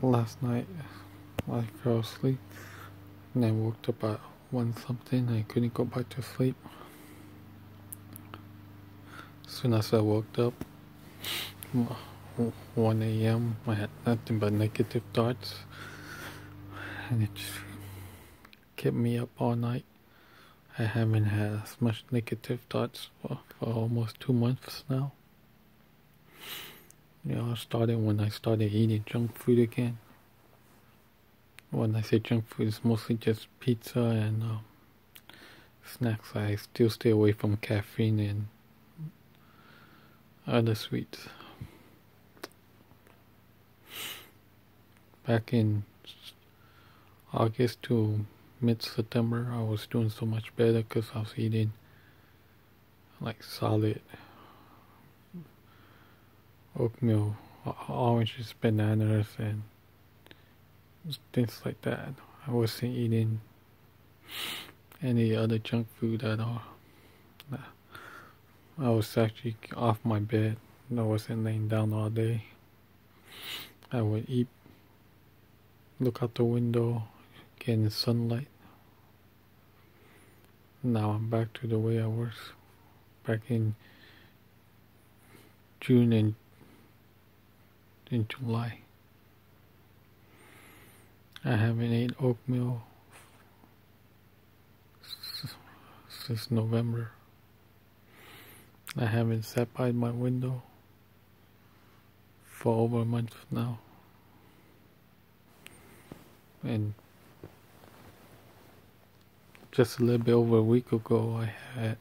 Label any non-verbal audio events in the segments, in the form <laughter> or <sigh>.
Last night I fell asleep and I woke up at 1 something. I couldn't go back to sleep. As soon as I woke up, 1 a.m., I had nothing but negative thoughts. And it kept me up all night. I haven't had as much negative thoughts for, for almost two months now. You know, started when I started eating junk food again. When I say junk food, it's mostly just pizza and uh, snacks. I still stay away from caffeine and other sweets. Back in August to mid September, I was doing so much better because I was eating like solid oatmeal, oranges, bananas, and things like that. I wasn't eating any other junk food at all. I was actually off my bed. I wasn't laying down all day. I would eat, look out the window, get in sunlight. Now I'm back to the way I was back in June and in July. I haven't ate oatmeal since November. I haven't sat by my window for over a month now. And just a little bit over a week ago, I had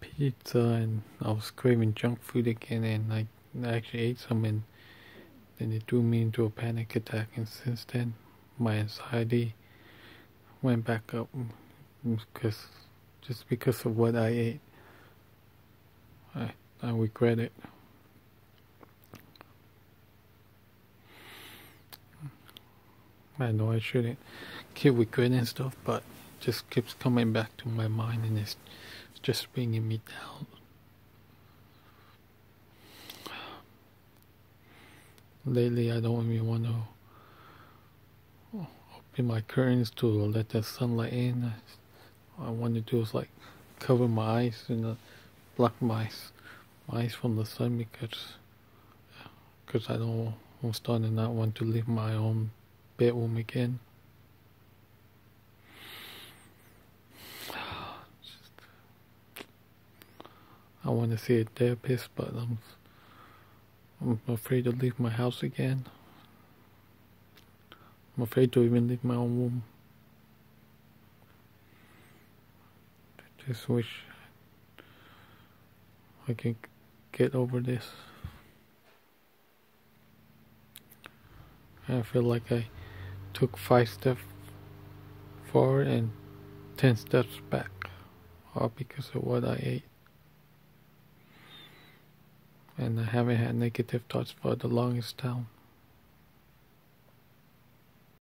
pizza and I was craving junk food again, and I actually ate some and and it threw me into a panic attack. And since then, my anxiety went back up because just because of what I ate. I I regret it. I know I shouldn't keep regretting stuff, but it just keeps coming back to my mind and it's, it's just bringing me down. Lately I don't even want to open my curtains to let the sunlight in. I want to do is like cover my eyes and uh, block my, my eyes from the sun because because I don't I'm starting not want to leave my own bedroom again. <sighs> I want to see a therapist, but I'm I'm afraid to leave my house again. I'm afraid to even leave my own room. I just wish I could get over this. I feel like I took five steps forward and ten steps back, all because of what I ate and I haven't had negative thoughts for the longest time.